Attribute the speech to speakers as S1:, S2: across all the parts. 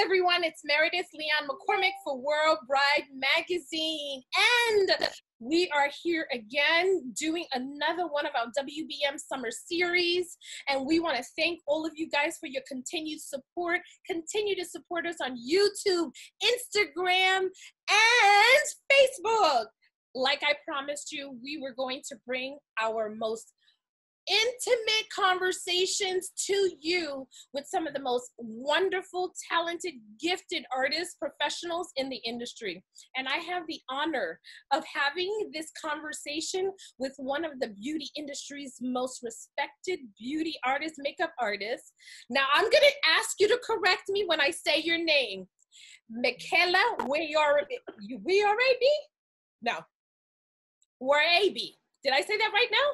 S1: everyone. It's Meredith Leon McCormick for World Bride Magazine. And we are here again doing another one of our WBM summer series. And we want to thank all of you guys for your continued support. Continue to support us on YouTube, Instagram, and Facebook. Like I promised you, we were going to bring our most intimate conversations to you with some of the most wonderful, talented, gifted artists, professionals in the industry. And I have the honor of having this conversation with one of the beauty industry's most respected beauty artists, makeup artists. Now, I'm going to ask you to correct me when I say your name. Michaela Warabi? No. Warabi. Did I say that right now?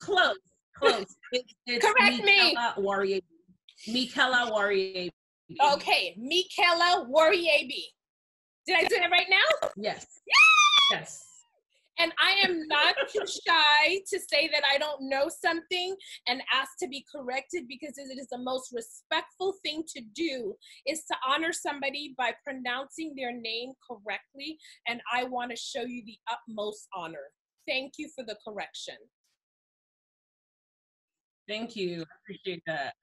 S2: Close. Close.
S1: It's, it's Correct me.
S2: Warrior. Michela Warrior.
S1: Okay, Michela Warrior. Did I do that right now?
S2: Yes.
S1: Yes. And I am not too shy to say that I don't know something and ask to be corrected because it is the most respectful thing to do is to honor somebody by pronouncing their name correctly. And I want to show you the utmost honor. Thank you for the correction.
S2: Thank you. I appreciate that.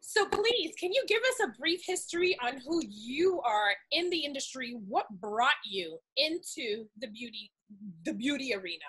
S1: So please, can you give us a brief history on who you are in the industry? What brought you into the beauty the beauty arena?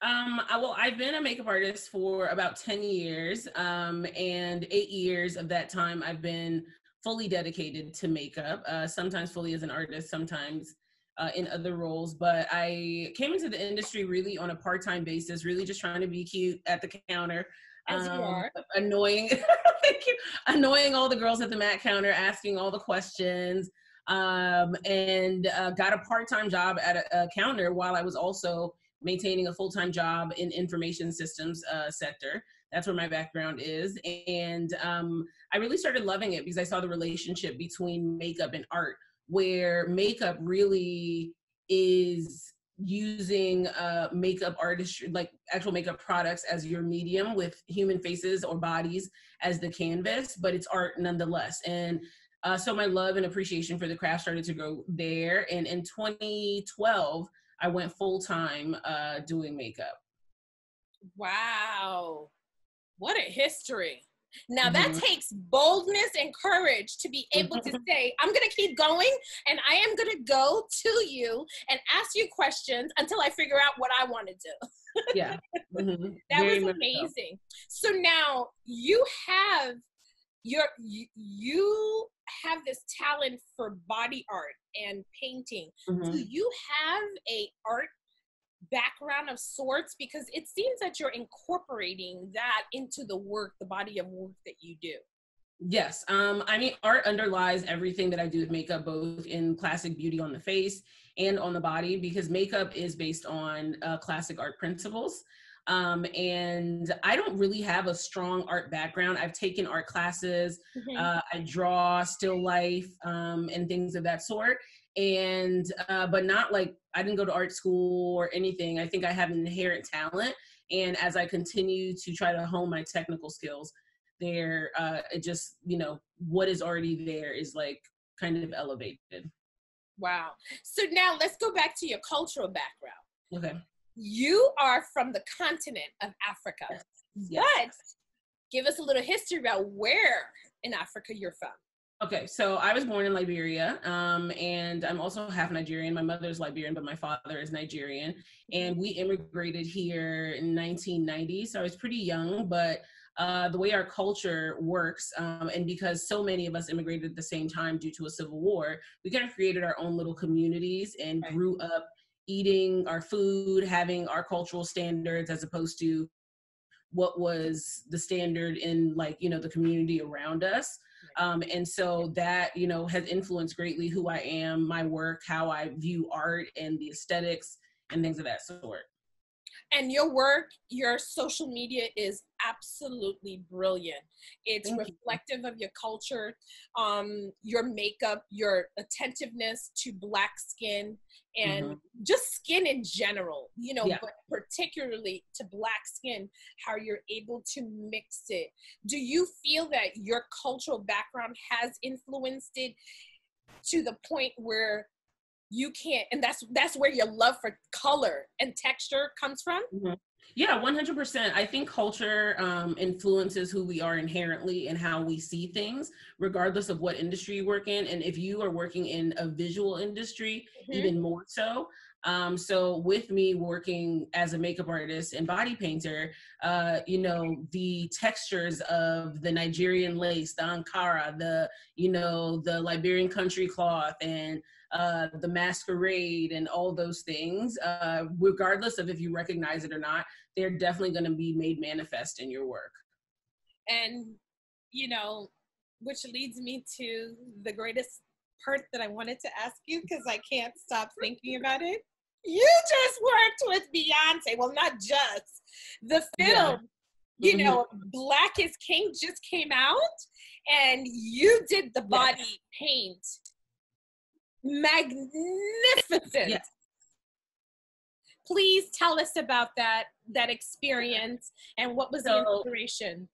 S2: Um, I, well, I've been a makeup artist for about 10 years, um, and eight years of that time I've been fully dedicated to makeup, uh, sometimes fully as an artist, sometimes uh, in other roles, but I came into the industry really on a part-time basis, really just trying to be cute at the counter.
S1: As um, you are.
S2: Annoying, thank you. Annoying all the girls at the MAC counter, asking all the questions, um, and uh, got a part-time job at a, a, counter while I was also maintaining a full-time job in information systems uh, sector. That's where my background is, and um, I really started loving it because I saw the relationship between makeup and art where makeup really is using uh, makeup artistry, like actual makeup products as your medium with human faces or bodies as the canvas, but it's art nonetheless. And uh, so my love and appreciation for the craft started to grow there. And in 2012, I went full time uh, doing makeup.
S1: Wow. What a history. Now mm-hmm. that takes boldness and courage to be able to say, I'm going to keep going and I am going to go to you and ask you questions until I figure out what I want to do.
S2: yeah. Mm-hmm.
S1: that Very was amazing. So. so now you have your you, you have this talent for body art and painting. Mm-hmm. Do you have a art background of sorts because it seems that you're incorporating that into the work the body of work that you do
S2: yes um i mean art underlies everything that i do with makeup both in classic beauty on the face and on the body because makeup is based on uh, classic art principles um, and I don't really have a strong art background. I've taken art classes, mm-hmm. uh, I draw still life um, and things of that sort and uh, but not like I didn't go to art school or anything. I think I have an inherent talent, and as I continue to try to hone my technical skills, there uh, it just you know what is already there is like kind of elevated.
S1: Wow. So now let's go back to your cultural background.
S2: Okay.
S1: You are from the continent of Africa, yes. but give us a little history about where in Africa you're from.
S2: Okay, so I was born in Liberia, um, and I'm also half Nigerian. My mother's Liberian, but my father is Nigerian. And we immigrated here in 1990, so I was pretty young. But uh, the way our culture works, um, and because so many of us immigrated at the same time due to a civil war, we kind of created our own little communities and right. grew up eating our food, having our cultural standards, as opposed to what was the standard in like you know the community around us um, and so that, you know, has influenced greatly who I am, my work, how I view art and the aesthetics and things of that sort.
S1: And your work, your social media is absolutely brilliant. It's Thank reflective you. of your culture, um, your makeup, your attentiveness to black skin, and mm-hmm. just skin in general, you know, yeah. but particularly to black skin, how you're able to mix it. Do you feel that your cultural background has influenced it to the point where you can't and that's that's where your love for color and texture comes from
S2: mm-hmm. yeah 100% i think culture um, influences who we are inherently and how we see things regardless of what industry you work in and if you are working in a visual industry mm-hmm. even more so um, so with me working as a makeup artist and body painter, uh, you know, the textures of the Nigerian lace, the Ankara, the, you know, the Liberian country cloth and uh, the masquerade and all those things, uh, regardless of if you recognize it or not, they're definitely going to be made manifest in your work.
S1: And, you know, which leads me to the greatest part that I wanted to ask you because I can't stop thinking about it. You just worked with Beyonce. Well, not just. The film, yeah. you mm-hmm. know, Black is King just came out and you did the body yes. paint magnificent. Yes. Please tell us about that that experience and what was so, the inspiration.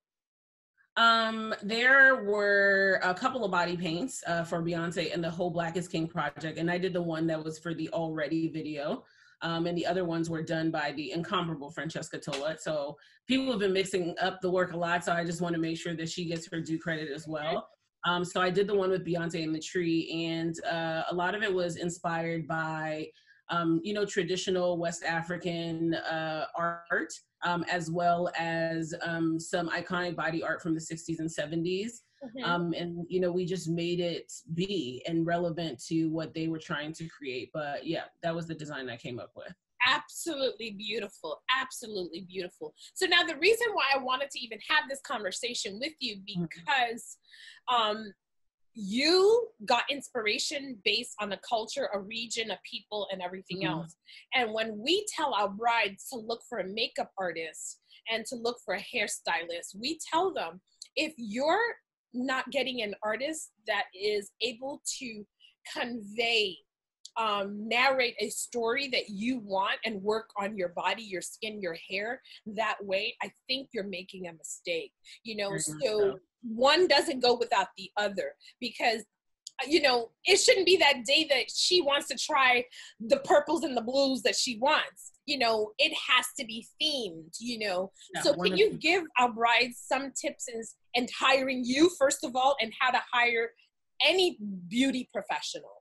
S2: Um, there were a couple of body paints uh, for Beyonce and the whole Black is King project, and I did the one that was for the Already video. Um, and the other ones were done by the incomparable Francesca Tolot. So people have been mixing up the work a lot, so I just want to make sure that she gets her due credit as well. Um, so I did the one with Beyonce and the tree, and uh, a lot of it was inspired by, um, you know, traditional West African uh, art, um, as well as um, some iconic body art from the 60s and 70s. Mm-hmm. Um, and you know, we just made it be and relevant to what they were trying to create. But yeah, that was the design I came up with
S1: absolutely beautiful absolutely beautiful so now the reason why i wanted to even have this conversation with you mm-hmm. because um you got inspiration based on a culture a region a people and everything mm-hmm. else and when we tell our brides to look for a makeup artist and to look for a hairstylist we tell them if you're not getting an artist that is able to convey um, narrate a story that you want and work on your body, your skin, your hair that way, I think you're making a mistake. You know, so, so one doesn't go without the other because uh, you know, it shouldn't be that day that she wants to try the purples and the blues that she wants. You know, it has to be themed, you know. Yeah, so can you give our brides some tips and, and hiring you, first of all, and how to hire any beauty professional?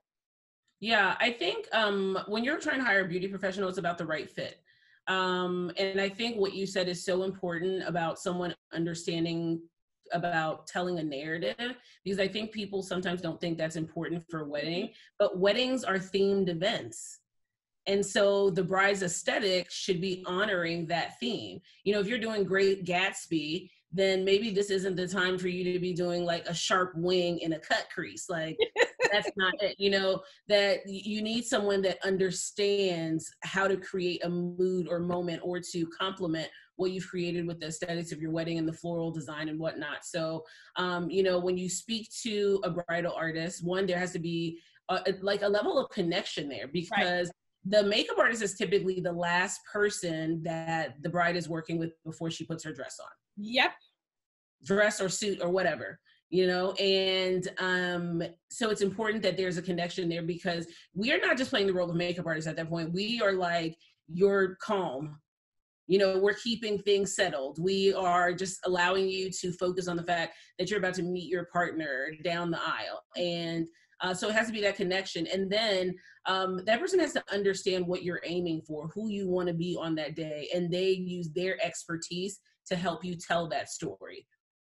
S2: Yeah, I think um, when you're trying to hire a beauty professional, it's about the right fit. Um, and I think what you said is so important about someone understanding about telling a narrative because I think people sometimes don't think that's important for a wedding, mm-hmm. but weddings are themed events. And so the bride's aesthetic should be honoring that theme. You know, if you're doing Great Gatsby, then maybe this isn't the time for you to be doing like a sharp wing in a cut crease. Like that's not it. You know, that you need someone that understands how to create a mood or moment or to complement what you've created with the aesthetics of your wedding and the floral design and whatnot. So, um, you know, when you speak to a bridal artist, one, there has to be a, like a level of connection there because right the makeup artist is typically the last person that the bride is working with before she puts her dress on.
S1: Yep.
S2: Dress or suit or whatever, you know? And um, so it's important that there's a connection there because we are not just playing the role of makeup artist at that point. We are like, you're calm. You know, we're keeping things settled. We are just allowing you to focus on the fact that you're about to meet your partner down the aisle. And uh, so it has to be that connection. And then um, that person has to understand what you're aiming for, who you want to be on that day. And they use their expertise to help you tell that story.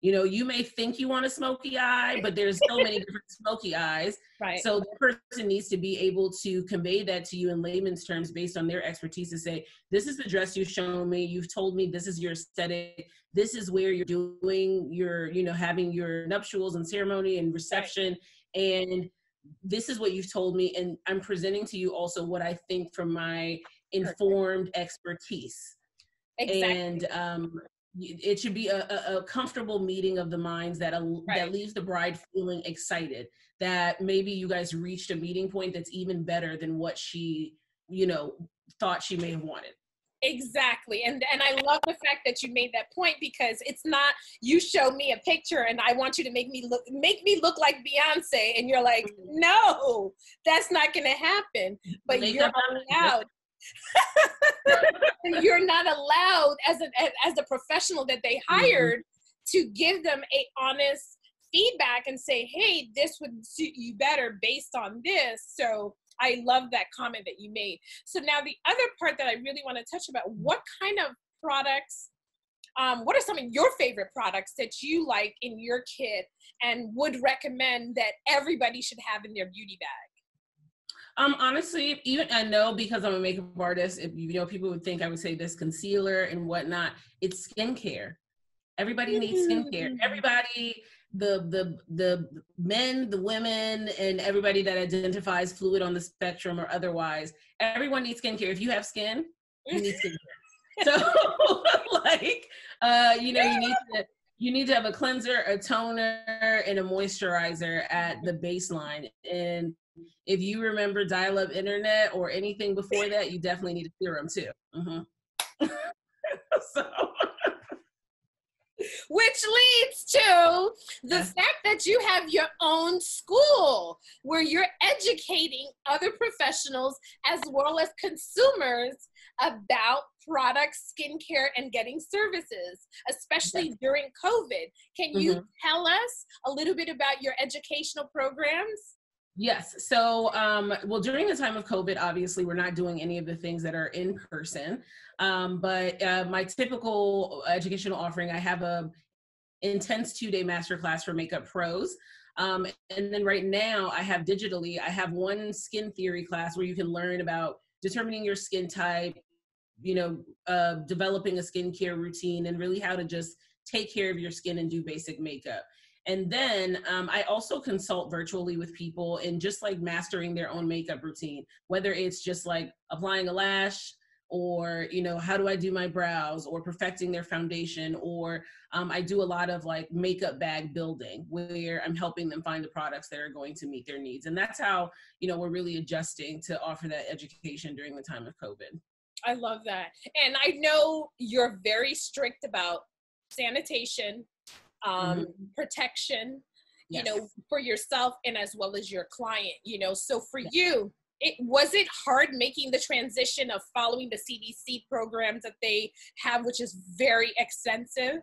S2: You know, you may think you want a smoky eye, but there's so many different smoky eyes.
S1: Right.
S2: So the person needs to be able to convey that to you in layman's terms based on their expertise to say, this is the dress you've shown me. You've told me this is your aesthetic. This is where you're doing your, you know, having your nuptials and ceremony and reception. Right. And this is what you've told me. And I'm presenting to you also what I think from my informed expertise exactly. and um, it should be a, a, a, comfortable meeting of the minds that a, right. that leaves the bride feeling excited that maybe you guys reached a meeting point that's even better than what she you know thought she may have wanted
S1: exactly and and i love the fact that you made that point because it's not you show me a picture and i want you to make me look make me look like beyonce and you're like mm-hmm. no that's not gonna happen but Make you're allowed you're not allowed as a as a professional that they mm-hmm. hired mm-hmm. to give them a honest feedback and say hey this would suit you better based on this so I love that comment that you made. So now the other part that I really want to touch about, what kind of products, um, what are some of your favorite products that you like in your kit and would recommend that everybody should have in their beauty bag?
S2: Um, honestly, even I know because I'm a makeup artist, if you know, people would think I would say this concealer and whatnot. It's skincare. Everybody needs skincare. Mm. Everybody the the the men, the women, and everybody that identifies fluid on the spectrum or otherwise, everyone needs skincare. If you have skin, you need skincare. so like uh, you know, you need to you need to have a cleanser, a toner, and a moisturizer at the baseline. And if you remember dial-up internet or anything before that, you definitely need a serum too. Mm-hmm.
S1: so which leads to the fact that you have your own school where you're educating other professionals as well as consumers about products, skincare, and getting services, especially during COVID. Can you mm-hmm. tell us a little bit about your educational programs?
S2: Yes. So, um, well, during the time of COVID, obviously, we're not doing any of the things that are in person. Um, but uh, my typical educational offering, I have a intense two-day masterclass for makeup pros. Um, and then right now, I have digitally, I have one skin theory class where you can learn about determining your skin type, you know, uh, developing a skincare routine, and really how to just take care of your skin and do basic makeup. And then um, I also consult virtually with people in just like mastering their own makeup routine, whether it's just like applying a lash or, you know, how do I do my brows or perfecting their foundation or um, I do a lot of like makeup bag building where I'm helping them find the products that are going to meet their needs. And that's how, you know, we're really adjusting to offer that education during the time of COVID.
S1: I love that. And I know you're very strict about sanitation um, mm-hmm. protection, you yes. know, for yourself and as well as your client, you know. So for yes. you, it was it hard making the transition of following the CDC programs that they have, which is very extensive.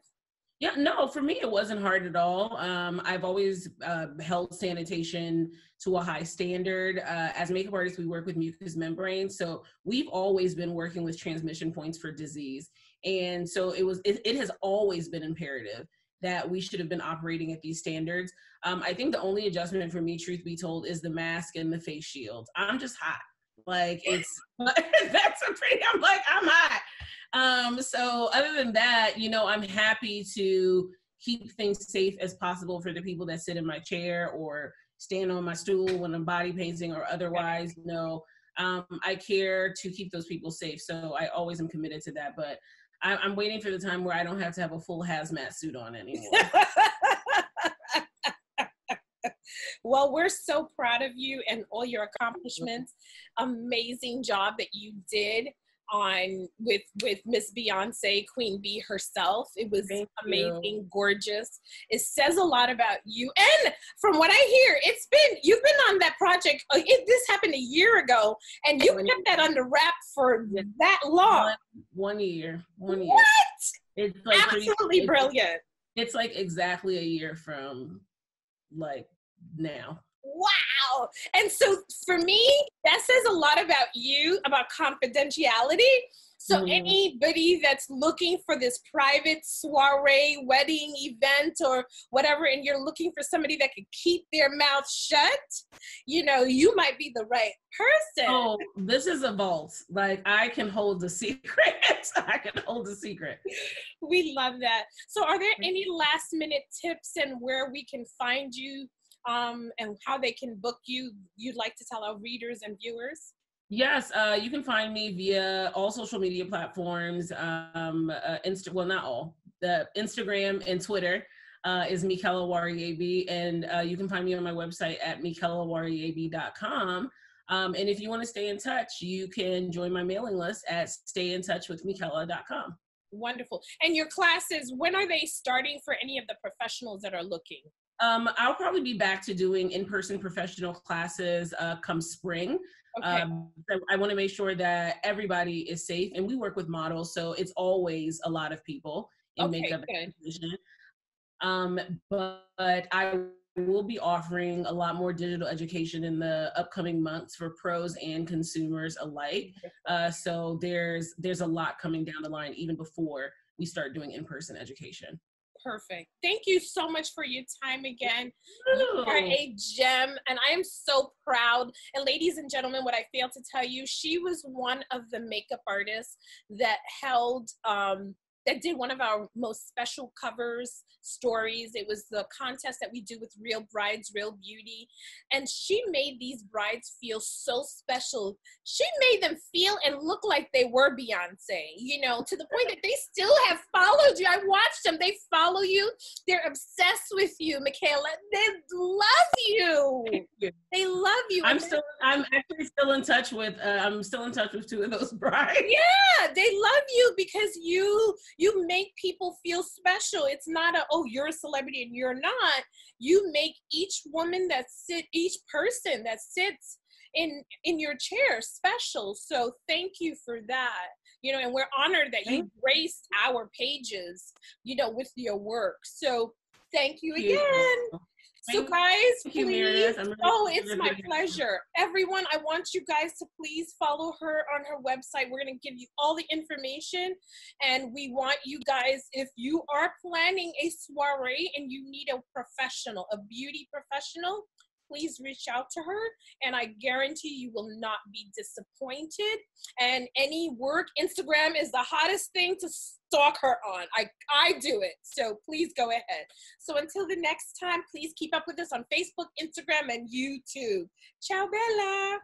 S2: Yeah, no, for me it wasn't hard at all. Um, I've always uh, held sanitation to a high standard. Uh, as makeup artists, we work with mucous membranes, so we've always been working with transmission points for disease, and so it was. It, it has always been imperative that we should have been operating at these standards. Um, I think the only adjustment for me, truth be told, is the mask and the face shield. I'm just hot. Like it's that's a pretty. I'm like I'm hot. Um, so other than that, you know, I'm happy to keep things safe as possible for the people that sit in my chair or stand on my stool when I'm body painting or otherwise. You know, um, I care to keep those people safe. So I always am committed to that. But I, I'm waiting for the time where I don't have to have a full hazmat suit on anymore.
S1: well, we're so proud of you and all your accomplishments. Amazing job that you did on with with Miss Beyonce, Queen Bee herself. It was Thank amazing, you. gorgeous. It says a lot about you. And from what I hear, it's been you've been on that project. Uh, it, this happened a year ago, and you kept that under wrap for that long.
S2: One, one, year. One year.
S1: What? It's like absolutely it's, brilliant.
S2: It's like exactly a year from like now
S1: wow. And so for me, that says a lot about you, about confidentiality. So mm. anybody that's looking for this private soiree, wedding event, or whatever, and you're looking for somebody that could keep their mouth shut, you know, you might be the right person.
S2: Oh, this is a vault. Like I can hold the secret. I can hold the secret.
S1: We love that. So are there any last minute tips and where we can find you um, and how they can book you, you'd like to tell our readers and viewers?
S2: Yes, uh, you can find me via all social media platforms. Um, uh, Insta, well, not all. The Instagram and Twitter uh, is Michela Wariebi, and uh, you can find me on my website at michelawariebi.com. Um, and if you want to stay in touch, you can join my mailing list at stayintouchwithmichela.com.
S1: Wonderful. And your classes, when are they starting for any of the professionals that are looking?
S2: Um, I'll probably be back to doing in-person professional classes uh, come spring. Okay. Um, I want to make sure that everybody is safe, and we work with models, so it's always a lot of people in okay, makeup and Um, but, but I will be offering a lot more digital education in the upcoming months for pros and consumers alike. Uh, so there's there's a lot coming down the line even before we start doing in-person education
S1: perfect. Thank you so much for your time again. You are a gem, and I am so proud. And ladies and gentlemen, what I failed to tell you, she was one of the makeup artists that held um, that did one of our most special covers stories. It was the contest that we do with Real Brides, Real Beauty. And she made these brides feel so special. She made them feel and look like they were Beyonce, you know, to the point that they still have followed you. I watched them. They follow you. They're obsessed with you, Michela. They love you. They love you.
S2: I'm still, I'm actually still in touch with, uh, I'm still in touch with two of those brides.
S1: Yeah, they love you because you you make people feel special. It's not a, oh, you're a celebrity and you're not. You make each woman that sit, each person that sits in in your chair special. So thank you for that. You know, and we're honored that you graced our pages, you know, with your work. So thank you again. So, guys, please. oh, it's my pleasure. Everyone, I want you guys to please follow her on her website. We're going to give you all the information. And we want you guys, if you are planning a soiree and you need a professional, a beauty professional, please reach out to her and I guarantee you will not be disappointed. And any work, Instagram is the hottest thing to stalk her on. I, I do it. So please go ahead. So until the next time, please keep up with us on Facebook, Instagram, and YouTube. Ciao, Bella.